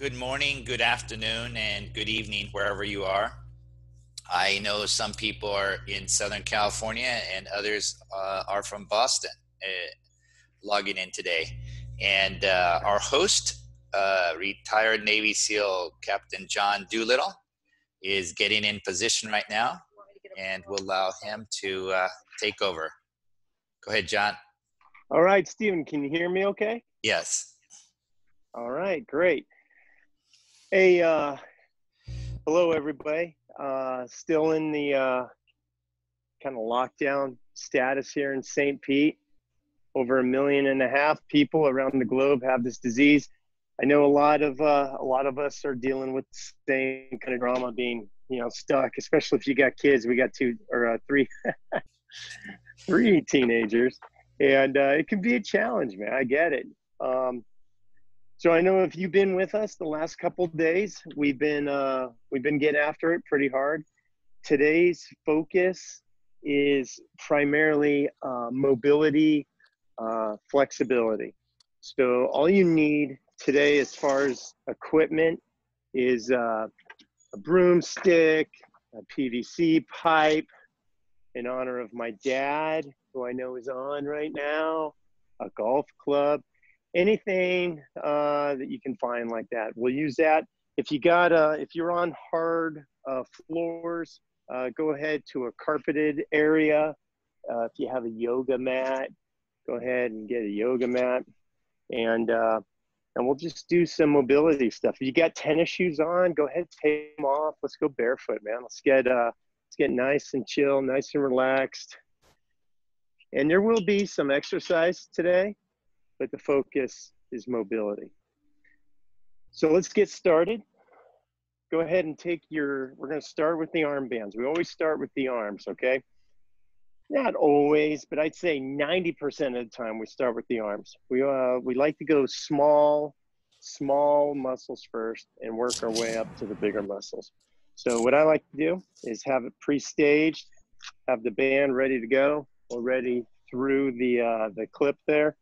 Good morning, good afternoon, and good evening, wherever you are. I know some people are in Southern California and others uh, are from Boston uh, logging in today. And uh, our host, uh, retired Navy SEAL Captain John Doolittle, is getting in position right now, and we'll allow him to uh, take over. Go ahead, John. All right, Stephen, can you hear me okay? Yes. All right, great. Hey, uh, hello, everybody. Uh, still in the uh, kind of lockdown status here in St. Pete. Over a million and a half people around the globe have this disease. I know a lot of uh, a lot of us are dealing with the same kind of drama, being you know stuck, especially if you got kids. We got two or uh, three, three teenagers, and uh, it can be a challenge, man. I get it. Um, so I know if you've been with us the last couple days, we've been uh, we've been getting after it pretty hard. Today's focus is primarily uh, mobility, uh, flexibility. So all you need today, as far as equipment, is uh, a broomstick, a PVC pipe, in honor of my dad, who I know is on right now, a golf club anything uh, that you can find like that. We'll use that. If you got uh, if you're on hard uh, floors, uh, go ahead to a carpeted area. Uh, if you have a yoga mat, go ahead and get a yoga mat, and and we'll just do some mobility stuff. If you got tennis shoes on, go ahead take them off. Let's go barefoot, man. Let's get let's get nice and chill, nice and relaxed. And there will be some exercise today but the focus is mobility. So let's get started. Go ahead and take your, we're gonna start with the armbands. We always start with the arms, okay? Not always, but I'd say 90% of the time we start with the arms. We, uh, we like to go small, small muscles first and work our way up to the bigger muscles. So what I like to do is have it pre-staged, have the band ready to go, already through the, uh, the clip there.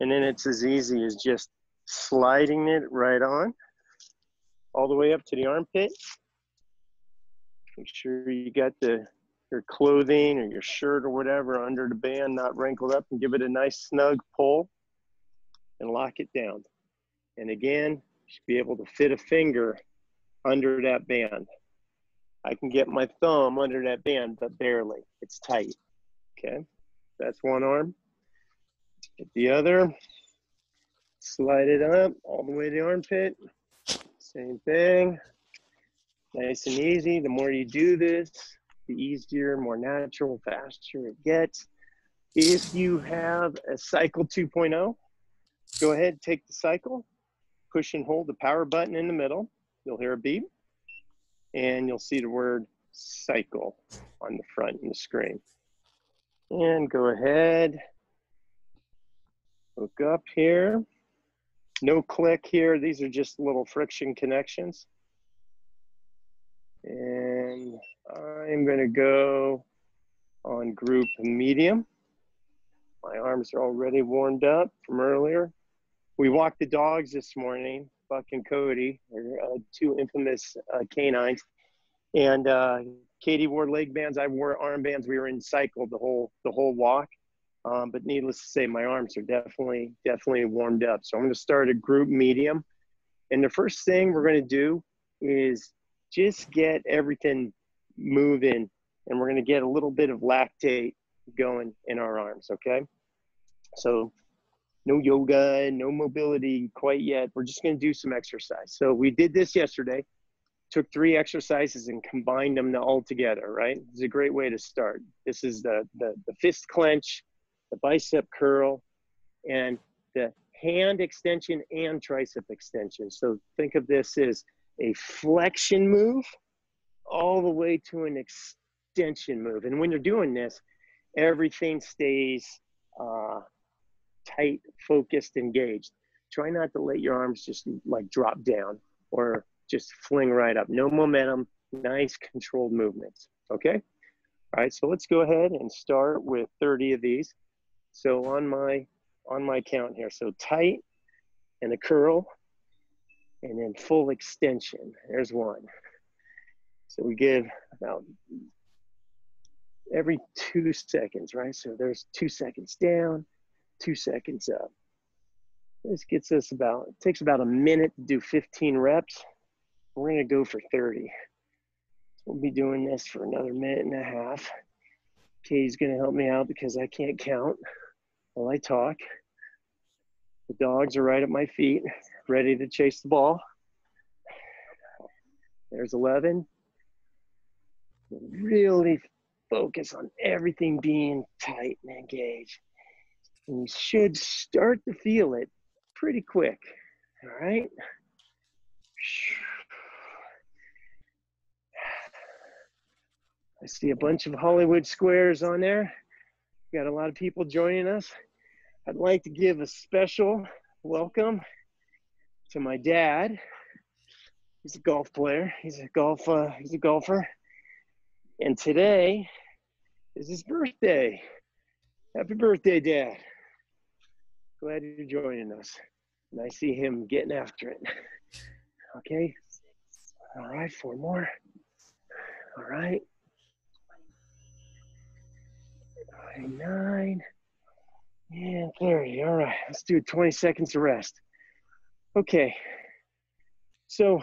And then it's as easy as just sliding it right on all the way up to the armpit. Make sure you got the your clothing or your shirt or whatever under the band not wrinkled up and give it a nice snug pull and lock it down. And again, you should be able to fit a finger under that band. I can get my thumb under that band, but barely. It's tight. Okay, that's one arm. Get the other, slide it up all the way to the armpit. Same thing. Nice and easy. The more you do this, the easier, more natural, faster it gets. If you have a cycle 2.0, go ahead, take the cycle, push and hold the power button in the middle. You'll hear a beep, and you'll see the word cycle on the front of the screen. And go ahead, Hook up here. No click here. These are just little friction connections. And I'm gonna go on group medium. My arms are already warmed up from earlier. We walked the dogs this morning, Buck and Cody, uh, two infamous uh, canines. And uh, Katie wore leg bands, I wore armbands. We were in cycle the whole the whole walk. Um, but needless to say, my arms are definitely, definitely warmed up. So I'm going to start a group medium. And the first thing we're going to do is just get everything moving. And we're going to get a little bit of lactate going in our arms, okay? So no yoga, no mobility quite yet. We're just going to do some exercise. So we did this yesterday, took three exercises and combined them all together, right? It's a great way to start. This is the, the, the fist clench, the bicep curl, and the hand extension and tricep extension. So think of this as a flexion move all the way to an extension move. And when you're doing this, everything stays uh, tight, focused, engaged. Try not to let your arms just like drop down or just fling right up. No momentum, nice controlled movements. Okay? All right, so let's go ahead and start with 30 of these. So on my on my count here, so tight and a curl, and then full extension. There's one. So we give about every two seconds, right? So there's two seconds down, two seconds up. This gets us about, it takes about a minute to do 15 reps. We're gonna go for 30. We'll be doing this for another minute and a half. Katie's gonna help me out because I can't count while I talk. The dogs are right at my feet, ready to chase the ball. There's 11. Really focus on everything being tight and engaged. And you should start to feel it pretty quick. All right. I see a bunch of Hollywood squares on there. Got a lot of people joining us. I'd like to give a special welcome to my dad. He's a golf player. He's a golf. Uh, he's a golfer. And today is his birthday. Happy birthday, Dad. Glad you're joining us. And I see him getting after it. Okay. All right, four more. All right. 29 and 30. All right, let's do 20 seconds of rest. Okay. So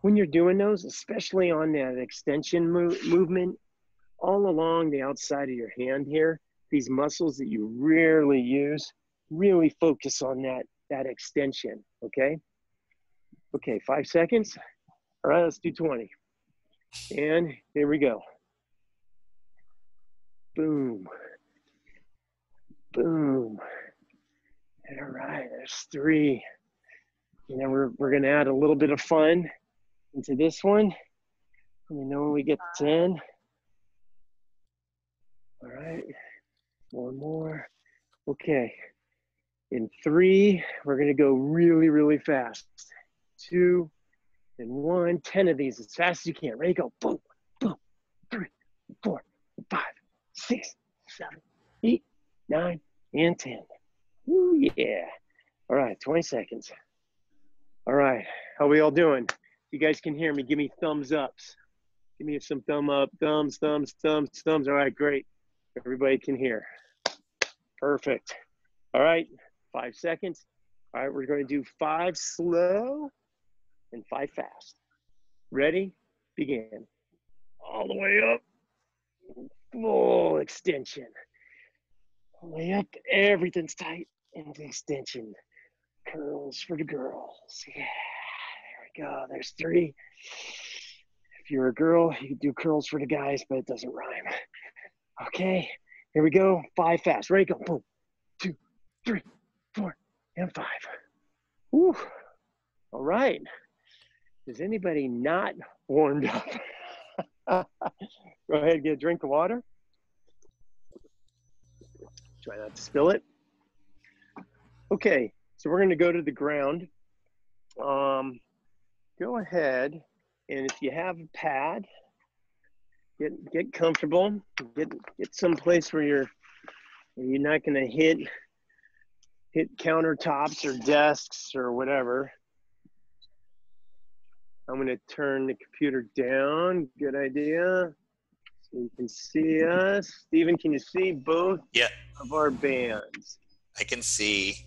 when you're doing those, especially on that extension mo- movement, all along the outside of your hand here, these muscles that you rarely use, really focus on that, that extension, okay? Okay, five seconds. All right, let's do 20. And here we go. Boom. Boom. All right, there's three. And then we're, we're gonna add a little bit of fun into this one. Let me know when we get to 10. All right, one more. Okay, in three, we're gonna go really, really fast. Two, and one. Ten of these as fast as you can. Ready, go. Boom, boom, three, four, five, six, seven, eight, nine, and 10. Ooh, yeah. All right, 20 seconds. All right, how we all doing? You guys can hear me. Give me thumbs ups. Give me some thumb up, thumbs, thumbs, thumbs, thumbs. All right, great. Everybody can hear. Perfect. All right, five seconds. All right, we're going to do five slow and five fast. Ready? Begin. All the way up. Full extension. Way up. Everything's tight and the extension. Curls for the girls. Yeah, there we go. There's three. If you're a girl, you do curls for the guys, but it doesn't rhyme. Okay, here we go. Five fast. Ready? Go. Boom. Two, three, four, and five. Woo. All right. Is anybody not warmed up? Go ahead get a drink of water. Try not to spill it. Okay, so we're going to go to the ground. Um, go ahead, and if you have a pad, get get comfortable. Get get some place where you're where you're not going to hit hit countertops or desks or whatever. I'm going to turn the computer down. Good idea. So you can see us. Stephen, can you see both Yeah, of our bands? I can see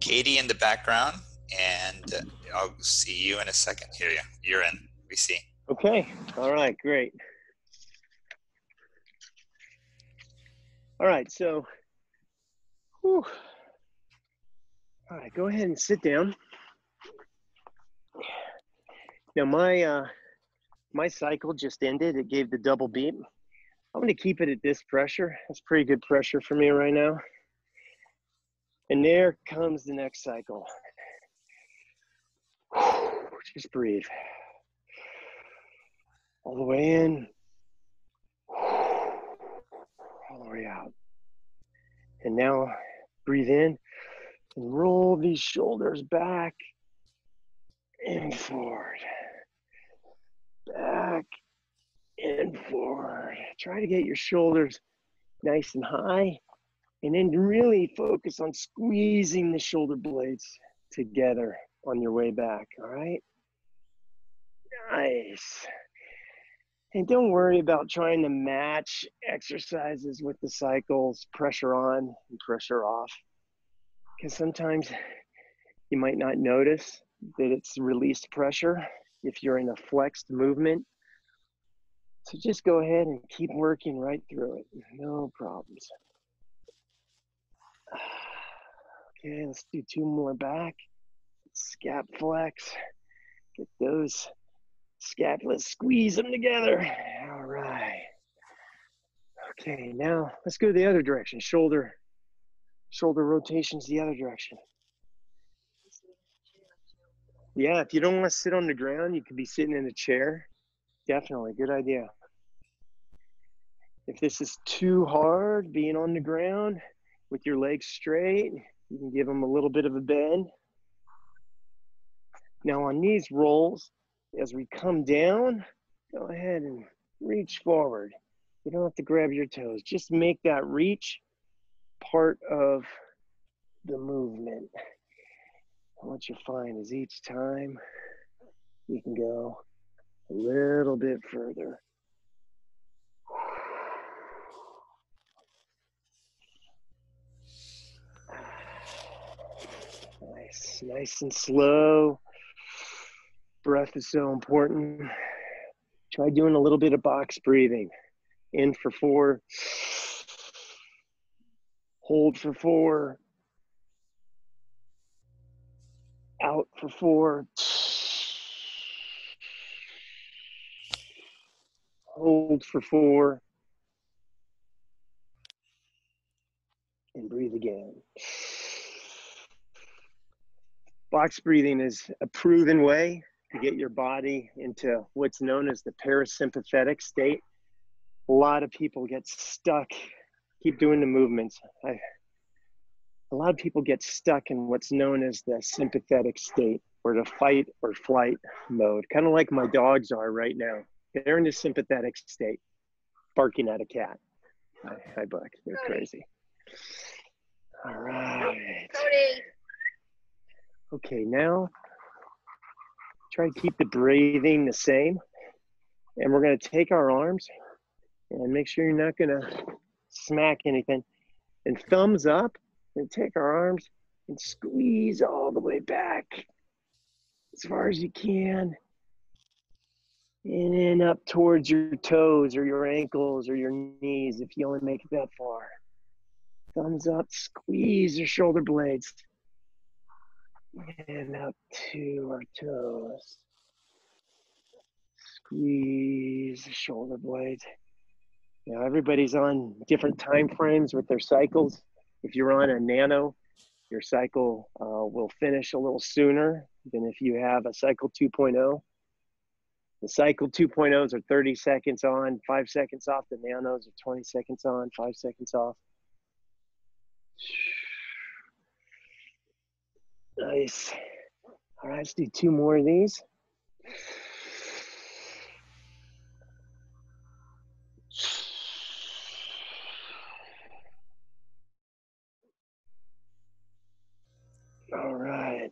Katie in the background, and I'll see you in a second. Here, you you're in. We see. Okay. All right. Great. All right. So, whew. all right. Go ahead and sit down. Now my uh, my cycle just ended. It gave the double beep. I'm going to keep it at this pressure. That's pretty good pressure for me right now. And there comes the next cycle. Just breathe. All the way in, all the way out. And now breathe in and roll these shoulders back and forward. Back and forward. Try to get your shoulders nice and high and then really focus on squeezing the shoulder blades together on your way back. All right. Nice. And don't worry about trying to match exercises with the cycles, pressure on and pressure off. Because sometimes you might not notice that it's released pressure if you're in a flexed movement. So just go ahead and keep working right through it. No problems. Okay, let's do two more back. Scap flex. Get those scapulas, squeeze them together. All right. Okay, now let's go the other direction. Shoulder, shoulder rotations the other direction. Yeah, if you don't want to sit on the ground, you could be sitting in a chair. Definitely, good idea. If this is too hard, being on the ground with your legs straight, you can give them a little bit of a bend. Now on these rolls, as we come down, go ahead and reach forward. You don't have to grab your toes. Just make that reach part of the movement. What you find is each time you can go a little bit further. Nice, nice and slow. Breath is so important. Try doing a little bit of box breathing. In for four, hold for four, out for four, hold for four, and breathe again. Box breathing is a proven way to get your body into what's known as the parasympathetic state. A lot of people get stuck, keep doing the movements. I, a lot of people get stuck in what's known as the sympathetic state or the fight or flight mode, kind of like my dogs are right now. They're in a sympathetic state, barking at a cat. Hi, hi Buck. They're Cody. crazy. All right. Cody. Okay, now try to keep the breathing the same. And we're going to take our arms and make sure you're not going to smack anything. And thumbs up and take our arms and squeeze all the way back as far as you can. And then up towards your toes or your ankles or your knees if you only make it that far. Thumbs up, squeeze your shoulder blades and up to our toes. Squeeze the shoulder blades. Now everybody's on different time frames with their cycles. If you're on a nano, your cycle uh, will finish a little sooner than if you have a cycle 2.0. The cycle 2.0s are 30 seconds on, five seconds off. The nanos are 20 seconds on, five seconds off. Nice. All right, let's do two more of these. All right.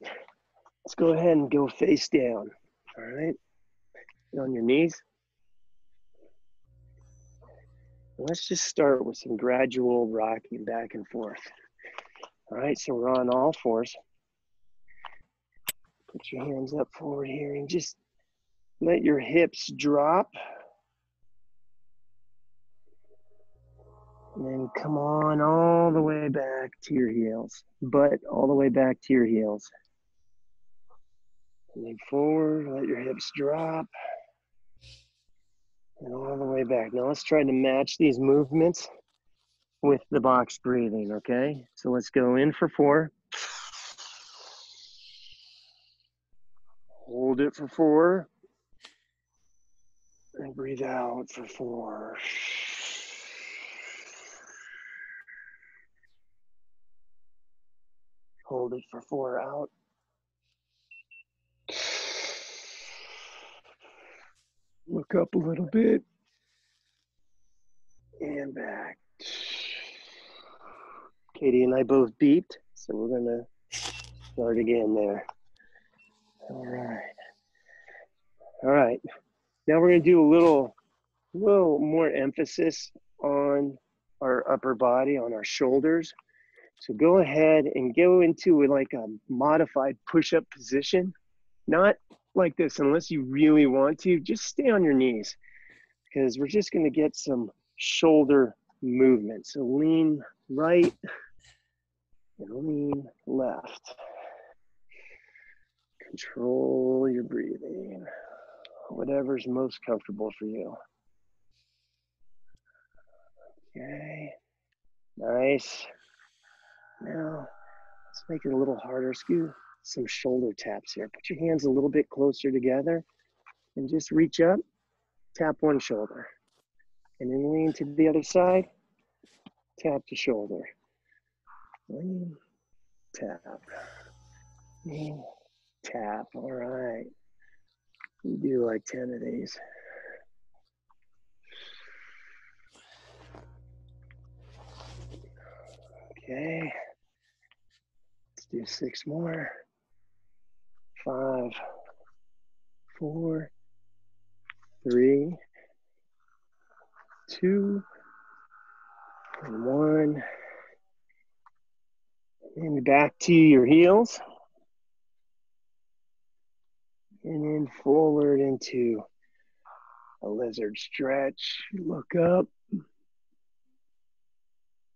Let's go ahead and go face down. All right. On your knees. Let's just start with some gradual rocking back and forth. All right, so we're on all fours. Put your hands up forward here and just let your hips drop. And then come on all the way back to your heels, butt all the way back to your heels. And then forward, let your hips drop. And all the way back. Now let's try to match these movements with the box breathing, okay? So let's go in for four. Hold it for four. And breathe out for four. Hold it for four out. Look up a little bit. And back. Katie and I both beeped, so we're going to start again there. All right. All right. Now we're going to do a little, little more emphasis on our upper body, on our shoulders. So go ahead and go into like a modified push-up position. Not like this unless you really want to. Just stay on your knees because we're just going to get some shoulder movement. So lean right and lean left. Control your breathing, whatever's most comfortable for you. Okay, nice. Now, let's make it a little harder. Do some shoulder taps here. Put your hands a little bit closer together and just reach up, tap one shoulder. And then lean to the other side, tap the shoulder. Lean, tap, lean, tap. All right. We do like 10 of these. Okay. Let's do six more. Five, four, three, two, and one. And back to your heels. And then forward into a lizard stretch. Look up. And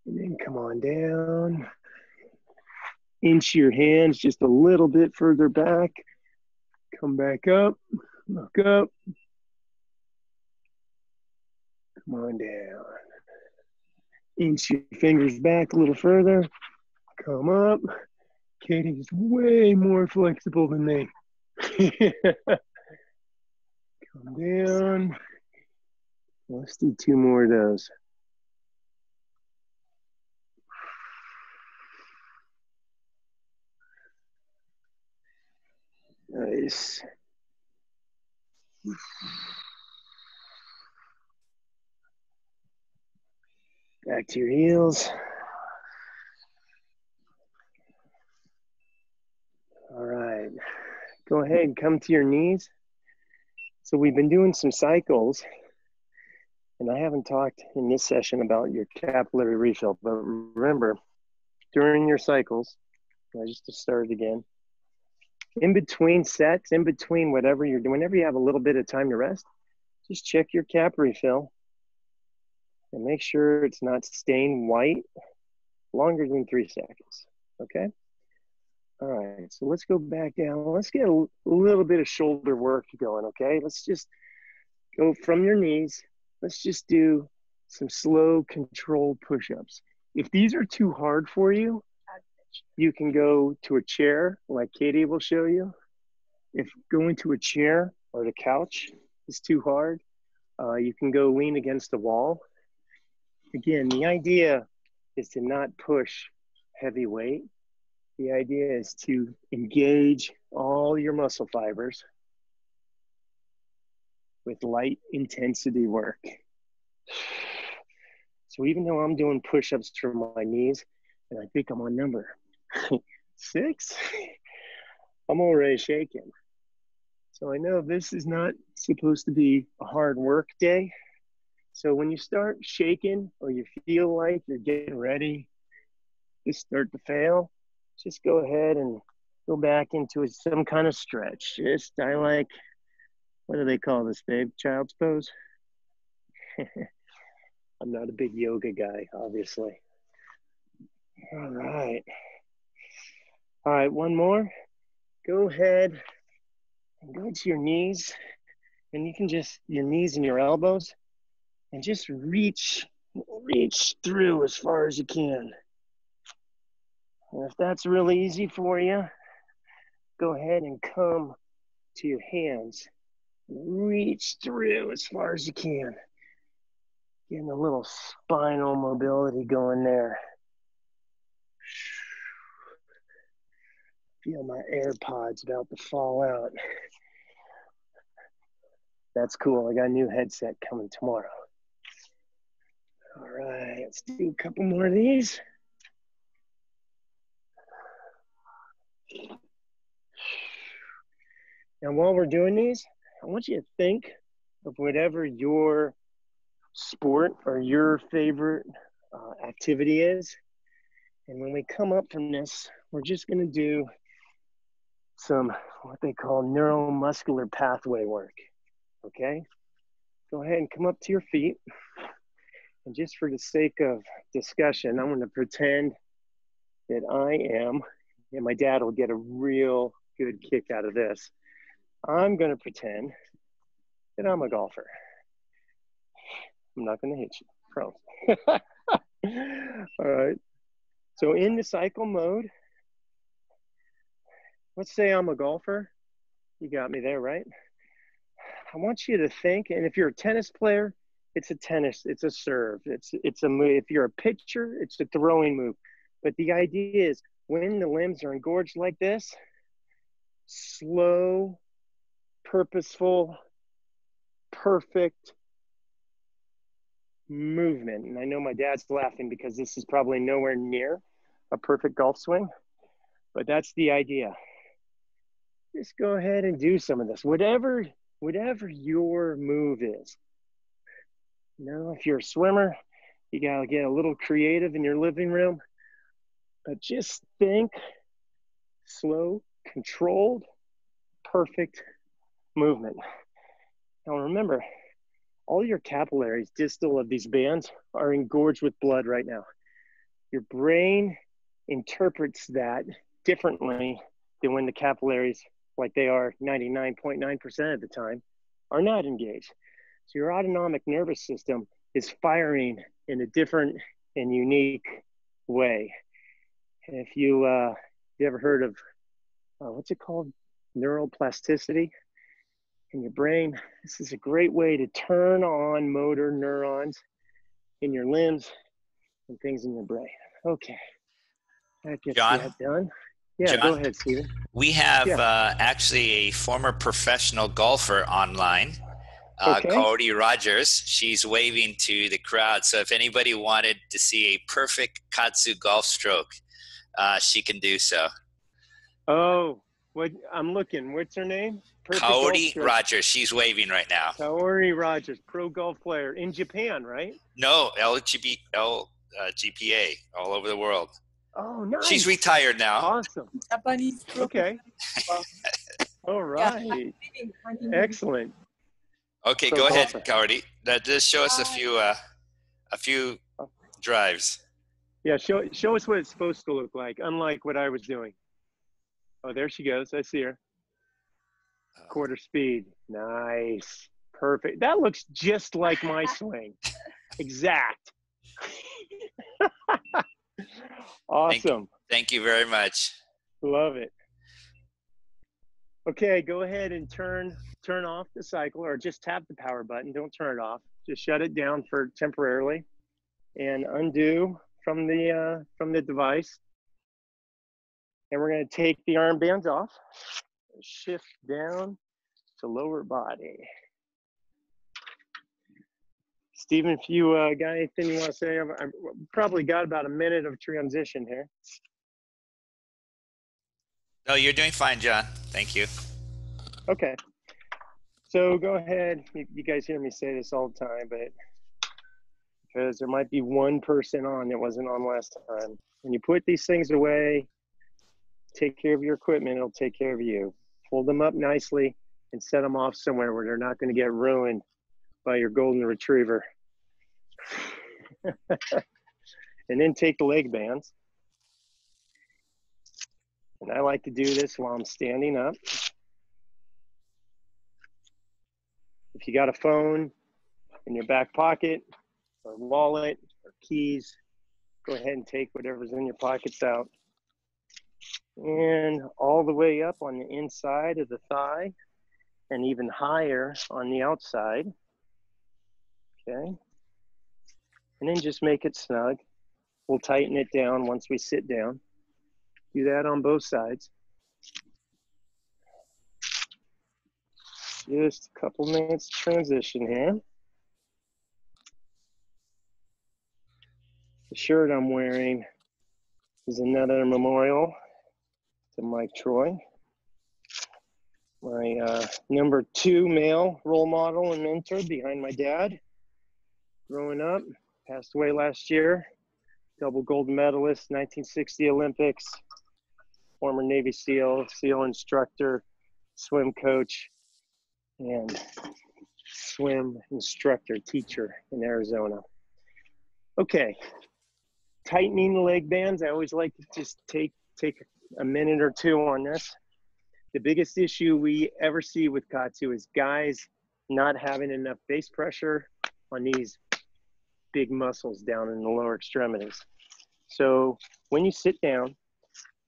then come on down. Inch your hands just a little bit further back. Come back up. Look up. Come on down. Inch your fingers back a little further. Come up. Katie's way more flexible than me. Come down. Let's do two more of those. Nice. Back to your heels. All right. Go ahead and come to your knees. So we've been doing some cycles, and I haven't talked in this session about your capillary refill, but remember, during your cycles, I just started again, in between sets, in between whatever you're doing, whenever you have a little bit of time to rest, just check your cap refill and make sure it's not stained white longer than three seconds. Okay. All right. So let's go back down. Let's get a little bit of shoulder work going. Okay. Let's just go from your knees. Let's just do some slow controlled push ups. If these are too hard for you, you can go to a chair like Katie will show you. If going to a chair or the couch is too hard, uh, you can go lean against the wall. Again, the idea is to not push heavy weight. The idea is to engage all your muscle fibers with light intensity work. So even though I'm doing push-ups from my knees, and I think I'm on number six, I'm already shaking. So I know this is not supposed to be a hard work day. So when you start shaking or you feel like you're getting ready to start to fail, just go ahead and go back into some kind of stretch. Just I like, what do they call this, babe? Child's pose. I'm not a big yoga guy, obviously. All right. All right, one more. Go ahead and go to your knees. And you can just, your knees and your elbows, and just reach, reach through as far as you can. And if that's really easy for you, go ahead and come to your hands. Reach through as far as you can. Getting a little spinal mobility going there. Feel my AirPods about to fall out. That's cool. I got a new headset coming tomorrow. All right, let's do a couple more of these. And while we're doing these, I want you to think of whatever your sport or your favorite uh, activity is. And when we come up from this, we're just going to do some what they call neuromuscular pathway work. Okay? Go ahead and come up to your feet. And just for the sake of discussion, I'm going to pretend that I am, and my dad will get a real good kick out of this. I'm going to pretend that I'm a golfer. I'm not going to hit you, promise. All right. So in the cycle mode, let's say I'm a golfer. You got me there, right? I want you to think, and if you're a tennis player, it's a tennis, it's a serve, it's it's a move. If you're a pitcher, it's a throwing move. But the idea is when the limbs are engorged like this, slow, purposeful, perfect movement. And I know my dad's laughing because this is probably nowhere near a perfect golf swing, but that's the idea. Just go ahead and do some of this. Whatever whatever your move is. You know, if you're a swimmer, you got to get a little creative in your living room, but just think slow, controlled, perfect movement. Now remember, all your capillaries distal of these bands are engorged with blood right now. Your brain interprets that differently than when the capillaries, like they are 99.9% of the time, are not engaged. So your autonomic nervous system is firing in a different and unique way. And if you uh, you ever heard of uh, what's it called, neuroplasticity? in your brain. This is a great way to turn on motor neurons in your limbs and things in your brain. Okay. That gets John? that done. Yeah, John? go ahead, Steven. We have Yeah. uh, actually a former professional golfer online, uh, Okay. Cody Rogers. She's waving to the crowd. So if anybody wanted to see a perfect KAATSU golf stroke, uh, she can do so. Oh, what I'm looking. What's her name? Perfect Cody. Rogers. She's waving right now. Kaori Rogers, pro golf player in Japan, right? No, LGB, L, uh, GPA all over the world. Oh, nice. She's retired now. Awesome. Japanese group. Okay. All right. Excellent. Okay, So go ahead, golfer. Cody. That just show us a few, uh, a few drives. Yeah, show show us what it's supposed to look like, unlike what I was doing. Oh, there she goes. I see her. Quarter speed. Nice. Perfect. That looks just like my swing. Exact. awesome. Thank you very much. Love it. Okay, go ahead and turn turn off the cycle or just tap the power button. Don't turn it off. Just shut it down for temporarily and undo from the uh, from the device. And we're going to take the armbands off. Shift down to lower body. Stephen, if you uh, got anything you want to say, I've, I've probably got about a minute of transition here. No, you're doing fine, John. Thank you. Okay. So go ahead. You, you guys hear me say this all the time, but because there might be one person on that wasn't on last time. When you put these things away, take care of your equipment, it'll take care of you. Hold them up nicely and set them off somewhere where they're not going to get ruined by your golden retriever. and then take the leg bands. And I like to do this while I'm standing up. If you got a phone in your back pocket or wallet or keys, go ahead and take whatever's in your pockets out. And all the way up on the inside of the thigh and even higher on the outside. Okay. And then just make it snug. We'll tighten it down once we sit down. Do that on both sides. Just a couple minutes transition here. The shirt I'm wearing is another memorial to Mike Troy. my uh, number two male role model and mentor behind my dad. Growing up, passed away last year, double gold medalist, 1960 Olympics, former Navy SEAL, SEAL instructor, swim coach, and swim instructor, teacher in Arizona. Okay, tightening the leg bands. I always like to just take take a minute or two on this. The biggest issue we ever see with KAATSU is guys not having enough base pressure on these big muscles down in the lower extremities. So when you sit down,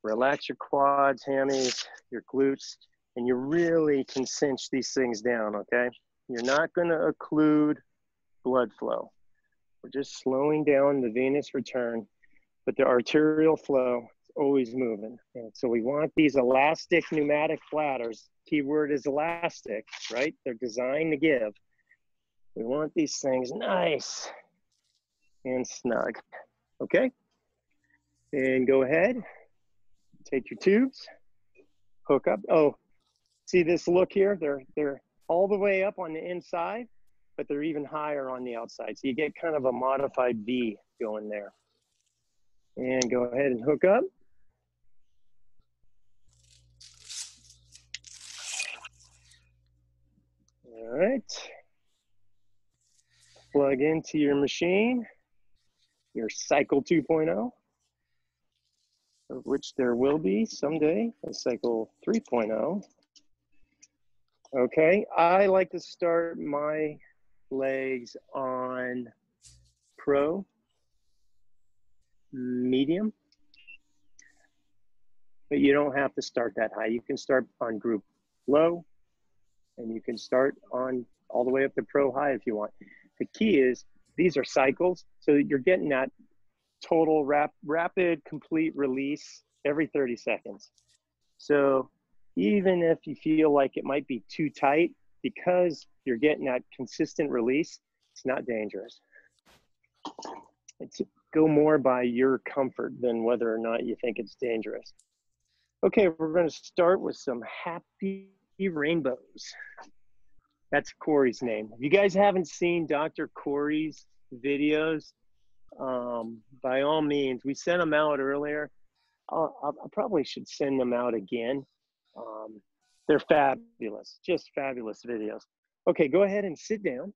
relax your quads, hammies, your glutes, and you really can cinch these things down, okay? You're not gonna occlude blood flow. We're just slowing down the venous return, but the arterial flow is always moving. And so we want these elastic pneumatic bladders. Keyword is elastic, right? They're designed to give. We want these things nice and snug. Okay? And go ahead, take your tubes, hook up. Oh, see this look here? They're they're all the way up on the inside, but they're even higher on the outside. So you get kind of a modified V going there. And go ahead and hook up. All right. Plug into your machine, your Cycle 2.0, of which there will be someday a Cycle 3.0. Okay, I like to start my legs on pro, medium, but you don't have to start that high. You can start on group low, and you can start on all the way up to pro high if you want. The key is these are cycles, so you're getting that total rap, rapid complete release every 30 seconds. So even if you feel like it might be too tight, because you're getting that consistent release, it's not dangerous. It's go more by your comfort than whether or not you think it's dangerous. Okay, we're going to start with some happy rainbows. That's Corey's name. If you guys haven't seen Dr. Corey's videos, um, by all means, we sent them out earlier. I'll, I'll, I probably should send them out again. Um, they're fabulous, just fabulous videos. Okay, go ahead and sit down.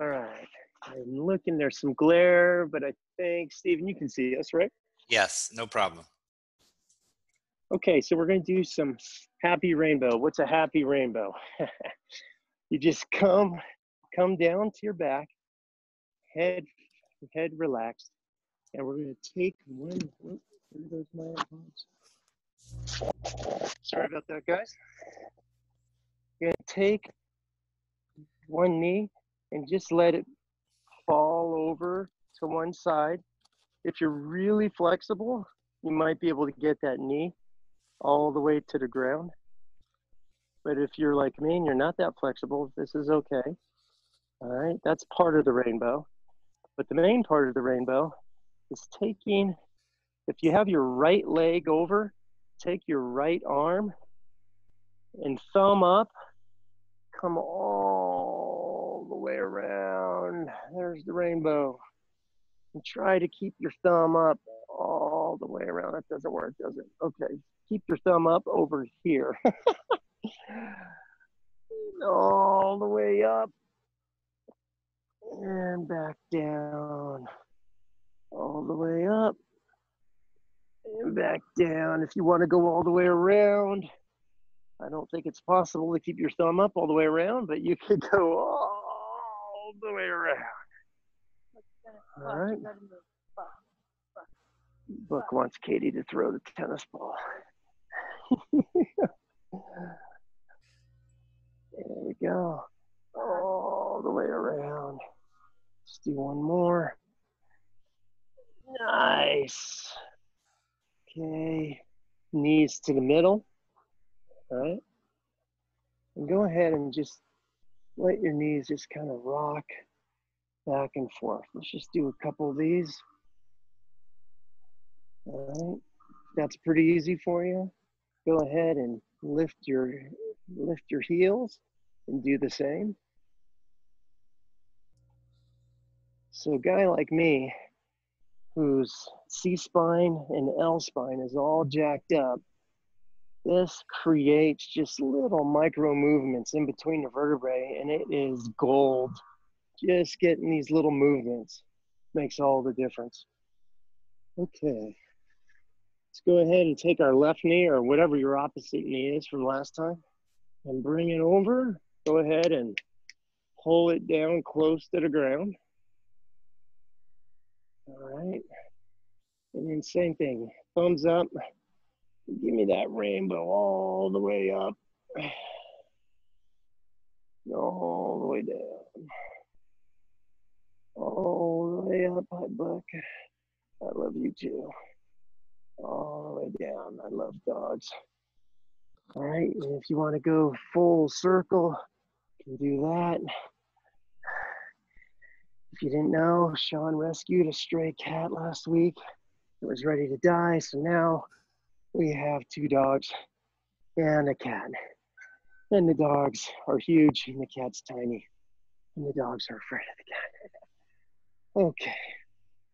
All right, I'm looking, there's some glare, but I think, Stephen, you can see us, right? Yes, no problem. Okay, so we're going to do some happy rainbow. What's a happy rainbow? you just come come down to your back, head head relaxed, and we're going to take one. Goes my? Sorry about that, guys. You're going to take one knee and just let it fall over to one side. If you're really flexible, you might be able to get that knee all the way to the ground. But if you're like me and you're not that flexible, this is okay. All right, that's part of the rainbow. But the main part of the rainbow is taking, if you have your right leg over, take your right arm and thumb up, come all the way around. There's the rainbow. And try to keep your thumb up all the way around. That doesn't work, does it? Okay, keep your thumb up over here. all the way up and back down. All the way up and back down. If you want to go all the way around, I don't think it's possible to keep your thumb up all the way around, but you could go all the way around. All right. Buck wants Katie to throw the tennis ball. there we go. All the way around. Let's do one more. Nice. Okay. Knees to the middle. All right. And go ahead and just let your knees just kind of rock back and forth. Let's just do a couple of these. All right. That's pretty easy for you. go ahead and lift your lift your heels and do the same. So a guy like me, whose C-spine and L-spine is all jacked up, this creates just little micro movements in between the vertebrae and it is gold. Just getting these little movements makes all the difference. Okay. Let's go ahead and take our left knee or whatever your opposite knee is from last time and bring it over. Go ahead and pull it down close to the ground. All right. And then same thing, thumbs up. Give me that rainbow all the way up. All the way down. All the way up, hi Buck. I love you too. All the way down. I love dogs. All right, and if you want to go full circle, you can do that. If you didn't know, Sean rescued a stray cat last week. It was ready to die, so now we have two dogs and a cat. And the dogs are huge and the cat's tiny. And the dogs are afraid of the cat. Okay,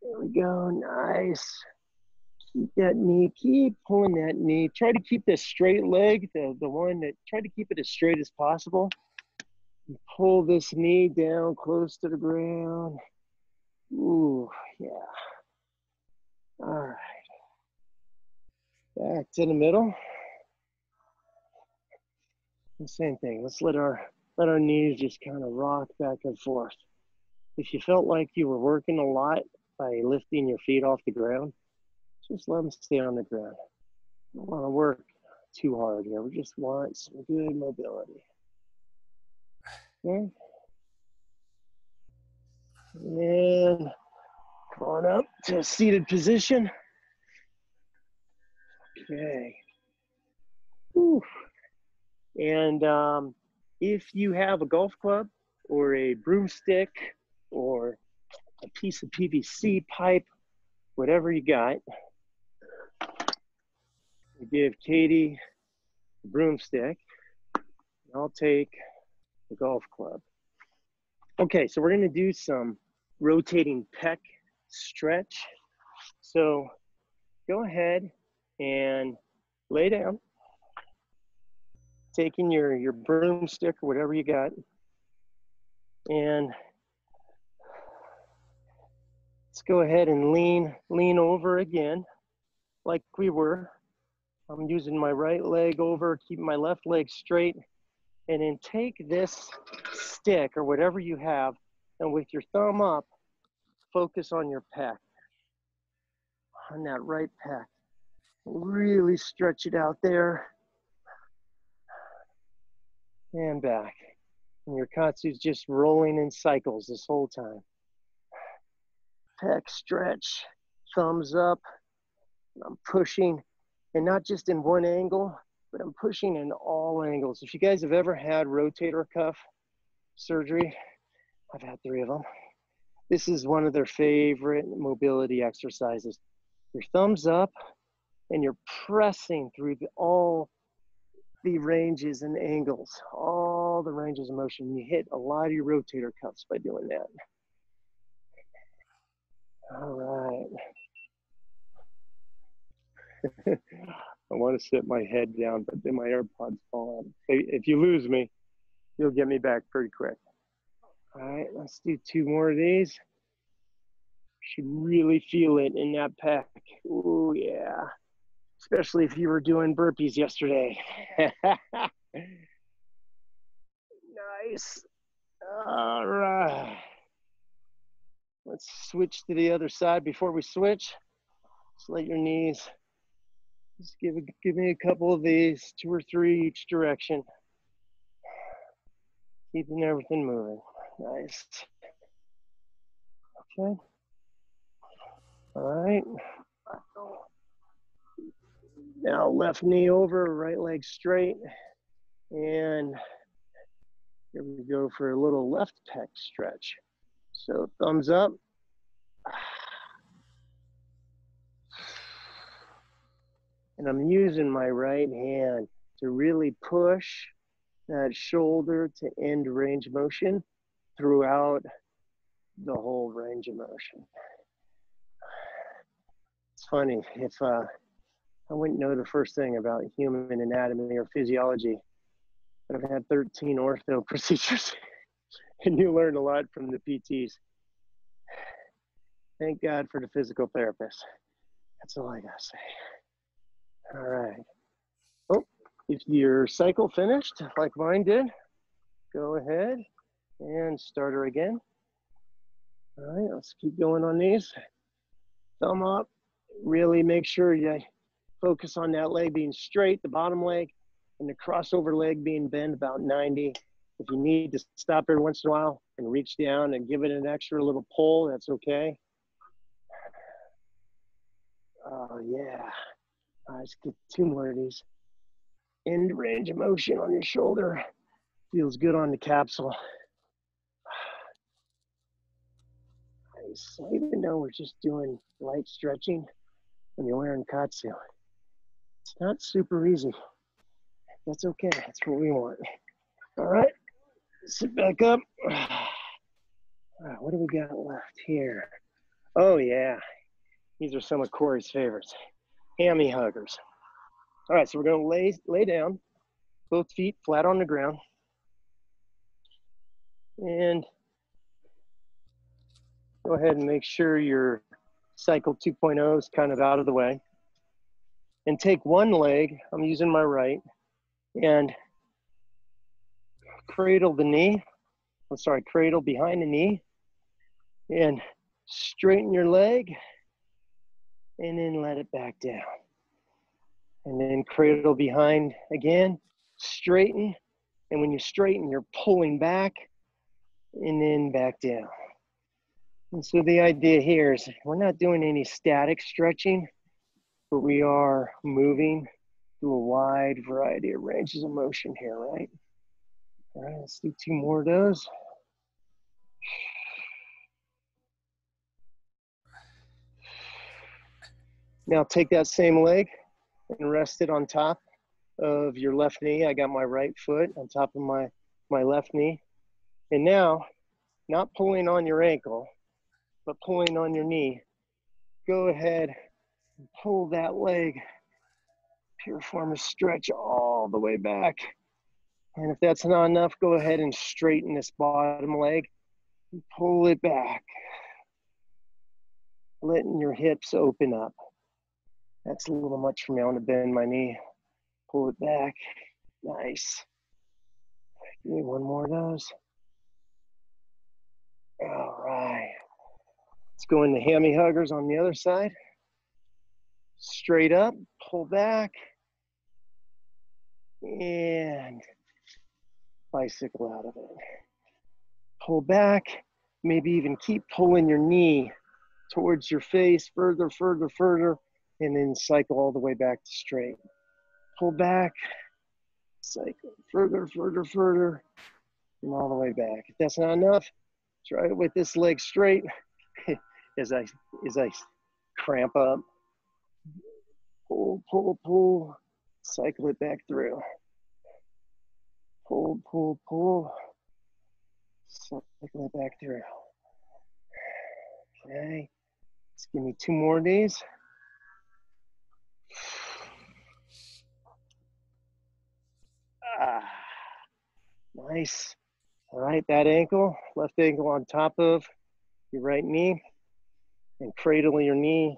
there we go. Nice. Keep that knee, keep pulling that knee. Try to keep this straight leg, the, the one that, try to keep it as straight as possible. And pull this knee down close to the ground. Ooh, yeah. All right. Back to the middle. The same thing. Let's let our let our knees just kind of rock back and forth. If you felt like you were working a lot by lifting your feet off the ground, just let them stay on the ground. Don't want to work too hard here. We just want some good mobility. Okay. And come on up to a seated position. Okay. Whew. And um, if you have a golf club or a broomstick or a piece of PVC pipe, whatever you got, give Katie the broomstick. I'll take the golf club. Okay, so we're gonna do some rotating pec stretch. So go ahead and lay down, taking your, your broomstick or whatever you got, and let's go ahead and lean, lean over again, like we were. I'm using my right leg over, keeping my left leg straight, and then take this stick or whatever you have, and with your thumb up, focus on your pec, on that right pec. Really stretch it out there and back. And your KAATSU's just rolling in cycles this whole time. Pec stretch, thumbs up. I'm pushing, and not just in one angle, but I'm pushing in all angles. If you guys have ever had rotator cuff surgery, I've had three of them. This is one of their favorite mobility exercises. Your thumbs up, and you're pressing through the, all the ranges and angles, all the ranges of motion. You hit a lot of your rotator cuffs by doing that. All right. I want to sit my head down, but then my AirPods fall out. If you lose me, you'll get me back pretty quick. All right, let's do two more of these. Should really feel it in that pack. Oh yeah especially if you were doing burpees yesterday. nice. All right. Let's switch to the other side. Before we switch, just let your knees, just give, give me a couple of these, two or three each direction. Keeping everything moving. Nice. Okay. All right. Now left knee over, right leg straight. And here we go for a little left pec stretch. So thumbs up. And I'm using my right hand to really push that shoulder to end range motion throughout the whole range of motion. It's funny, if uh, I wouldn't know the first thing about human anatomy or physiology, but I've had 13 ortho procedures and you learn a lot from the PTs. Thank God for the physical therapist. That's all I gotta say. All right. Oh, if your cycle finished, like mine did, go ahead and start her again. All right, let's keep going on these. Thumb up. Really make sure you focus on that leg being straight, the bottom leg, and the crossover leg being bent about 90. If you need to stop every once in a while and reach down and give it an extra little pull, that's okay. Oh, yeah. Get two more of these. End range of motion on your shoulder. Feels good on the capsule. Nice. Even though we're just doing light stretching when you're wearing KAATSU, it's not super easy. That's okay. That's what we want. All right. Sit back up. What do we got left here? Oh, yeah. These are some of Corey's favorites. Hammy huggers. All right, so we're going to lay, lay down, both feet flat on the ground. And go ahead and make sure your cycle 2.0 is kind of out of the way. And take one leg, I'm using my right, and cradle the knee. I'm sorry, cradle behind the knee. And straighten your leg. And then let it back down. And then cradle behind again. Straighten. And when you straighten, you're pulling back and then back down. And so the idea here is we're not doing any static stretching, but we are moving through a wide variety of ranges of motion here, right? All right, let's do two more of those. Now take that same leg and rest it on top of your left knee. I got my right foot on top of my, my left knee. And now, not pulling on your ankle, but pulling on your knee, go ahead and pull that leg, piriform stretch all the way back. And if that's not enough, go ahead and straighten this bottom leg and pull it back. Letting your hips open up. That's a little much for me. I want to bend my knee. Pull it back. Nice. Give me one more of those. All right. Let's go into hammy huggers on the other side. Straight up, pull back, and bicycle out of it. Pull back, maybe even keep pulling your knee towards your face further, further, further, and then cycle all the way back to straight. Pull back, cycle further, further, further, and all the way back. If that's not enough, try it with this leg straight as I as I cramp up. Pull, pull, pull, cycle it back through. Pull, pull, pull, cycle it back through. Okay, let's give me two more of these. Ah, nice. All right, that ankle, left ankle on top of your right knee, and cradle your knee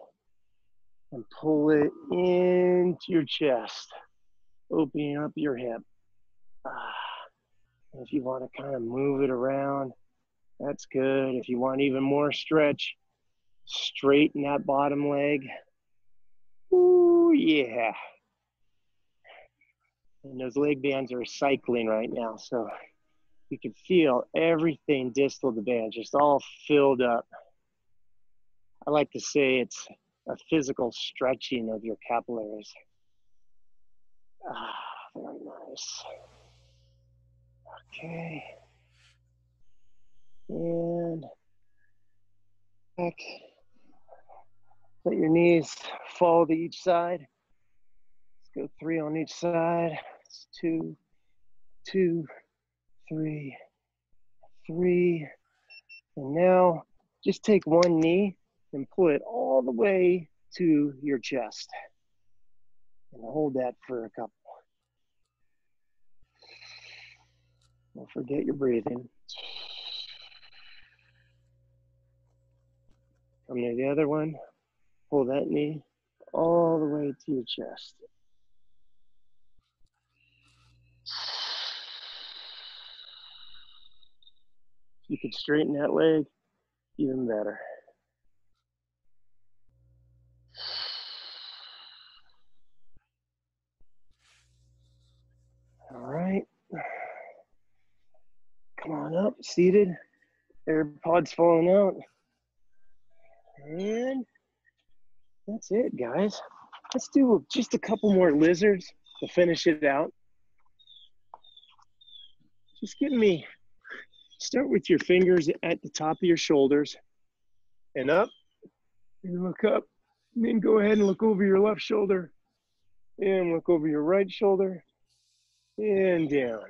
and pull it into your chest, opening up your hip. Ah. If you want to kind of move it around, that's good. If you want even more stretch, straighten that bottom leg. Ooh, yeah. And those leg bands are cycling right now, so you can feel everything distal the band just all filled up. I like to say it's a physical stretching of your capillaries. Ah, very nice. Okay. And back. Let your knees fall to each side. Go three on each side. It's two, two, three, three. And now just take one knee and pull it all the way to your chest. And hold that for a couple. Don't forget your breathing. Come to the other one. Pull that knee all the way to your chest. You could straighten that leg even better. All right. Come on up, seated. AirPods falling out. And that's it, guys. Let's do just a couple more lizards to finish it out. Just give me, start with your fingers at the top of your shoulders and up and look up. And then go ahead and look over your left shoulder and look over your right shoulder and down.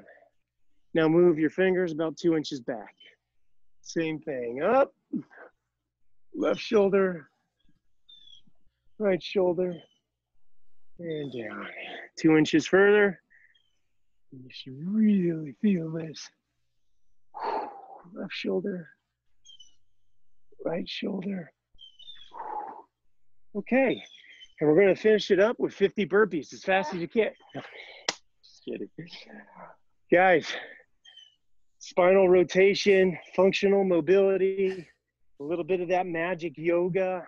Now move your fingers about two inches back. Same thing, up, left shoulder, right shoulder, and down. Two inches further. You should really feel this. Left shoulder, right shoulder. Okay, and we're gonna finish it up with 50 burpees as fast as you can. Just kidding. Guys, spinal rotation, functional mobility, a little bit of that magic yoga.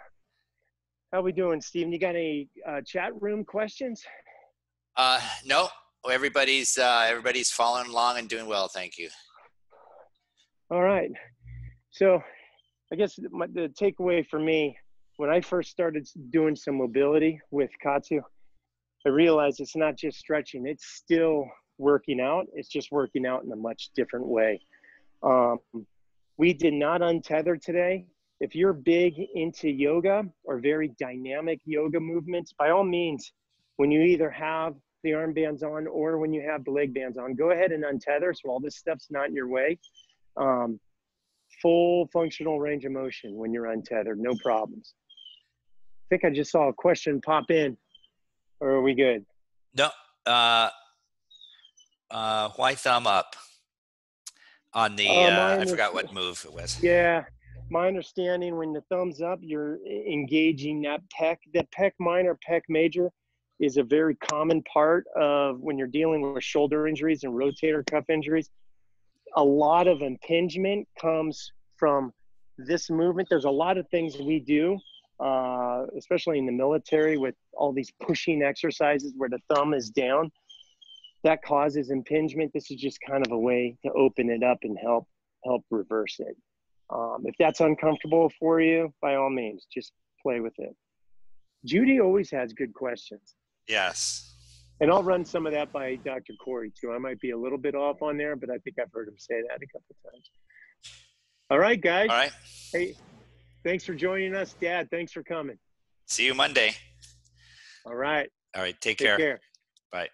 How we doing, Steven? You got any uh, chat room questions? Uh, no, everybody's uh, everybody's following along and doing well. Thank you. All right. So, I guess my, the takeaway for me when I first started doing some mobility with KAATSU, I realized it's not just stretching; it's still working out. It's just working out in a much different way. Um, we did not untether today. If you're big into yoga or very dynamic yoga movements, by all means, when you either have the armbands on or when you have the leg bands on, go ahead and untether so all this stuff's not in your way. Um, full functional range of motion when you're untethered, no problems. I think I just saw a question pop in, or are we good? No, uh, uh, why thumb up on the? Uh, Uh, I forgot what move it was. Yeah, my understanding when the thumbs up, you're engaging that pec. The pec minor, pec major is a very common part of when you're dealing with shoulder injuries and rotator cuff injuries. A lot of impingement comes from this movement. There's a lot of things we do, uh, especially in the military, with all these pushing exercises where the thumb is down. That causes impingement. This is just kind of a way to open it up and help help reverse it. Um, if that's uncomfortable for you, by all means, just play with it. Judy always has good questions. Yes. And I'll run some of that by Dr. Corey too. I might be a little bit off on there, but I think I've heard him say that a couple times. All right, guys. All right. Hey, thanks for joining us. Dad, thanks for coming. See you Monday. All right. All right. Take care. Take care. care. Bye.